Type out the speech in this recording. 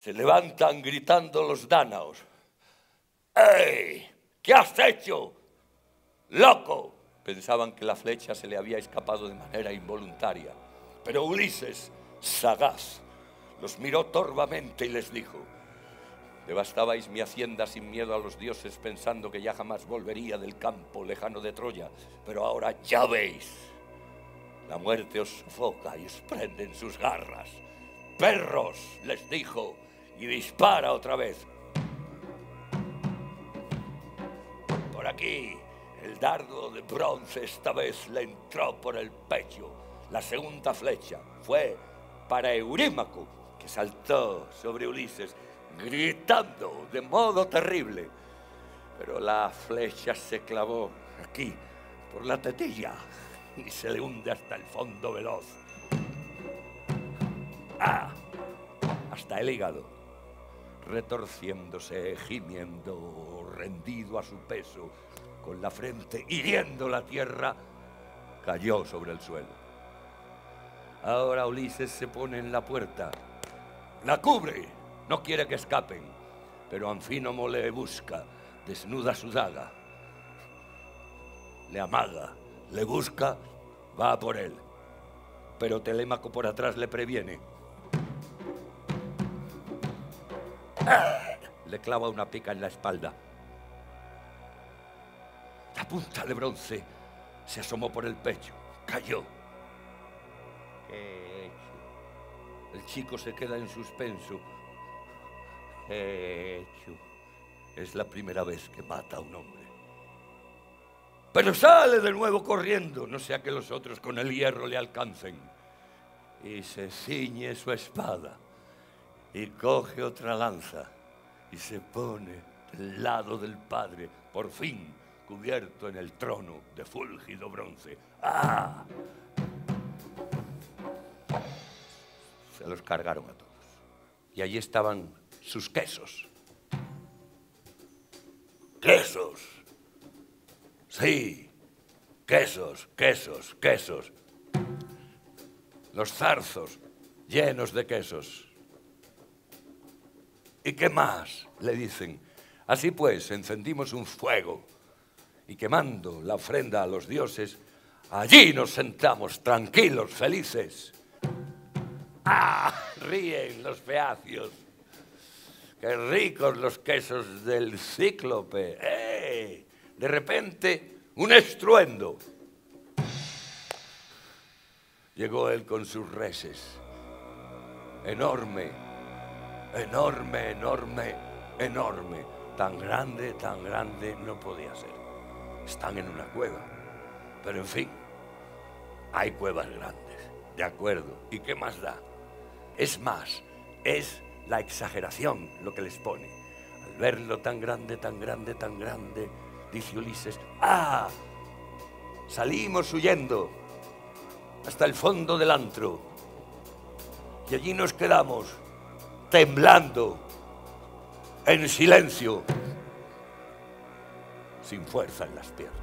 Se levantan gritando los dánaos. ¡Ey! ¿Qué has hecho? ¡Loco! Pensaban que la flecha se le había escapado de manera involuntaria. Pero Ulises, sagaz, los miró torvamente y les dijo, Devastabais mi hacienda sin miedo a los dioses pensando que ya jamás volvería del campo lejano de Troya, pero ahora ya veis. La muerte os sofoca y os prende en sus garras. Perros, les dijo, y dispara otra vez. Por aquí, el dardo de bronce esta vez le entró por el pecho. La segunda flecha fue para Eurímaco, que saltó sobre Ulises gritando de modo terrible. Pero la flecha se clavó aquí, por la tetilla, y se le hunde hasta el fondo veloz. ¡Ah! Hasta el hígado, retorciéndose, gimiendo, rendido a su peso, con la frente hiriendo la tierra, cayó sobre el suelo. Ahora Ulises se pone en la puerta, la cubre no quiere que escapen, pero Anfínomo le busca, desnuda su daga. Le amaga, le busca, va por él. Pero Telémaco por atrás le previene. Le clava una pica en la espalda. La punta de bronce se asomó por el pecho, cayó. ¿Qué he hecho? El chico se queda en suspenso hecho. Es la primera vez que mata a un hombre. Pero sale de nuevo corriendo, no sea que los otros con el hierro le alcancen. Y se ciñe su espada y coge otra lanza y se pone del lado del padre, por fin cubierto en el trono de fúlgido bronce. ¡Ah! Se los cargaron a todos. Y allí estaban sus quesos. Quesos. Sí, quesos, quesos, quesos. Los zarzos llenos de quesos. ¿Y qué más? Le dicen. Así pues, encendimos un fuego y quemando la ofrenda a los dioses, allí nos sentamos tranquilos, felices. ¡Ah! Ríen los feacios. ¡Qué ricos los quesos del cíclope! ¡Eh! De repente, un estruendo. Llegó él con sus reses. Enorme, enorme, enorme, enorme. Tan grande, tan grande no podía ser. Están en una cueva. Pero en fin, hay cuevas grandes. De acuerdo. ¿Y qué más da? Es más, es la exageración lo que les pone. Al verlo tan grande, tan grande, tan grande, dice Ulises, ¡ah! Salimos huyendo hasta el fondo del antro y allí nos quedamos temblando, en silencio, sin fuerza en las piernas.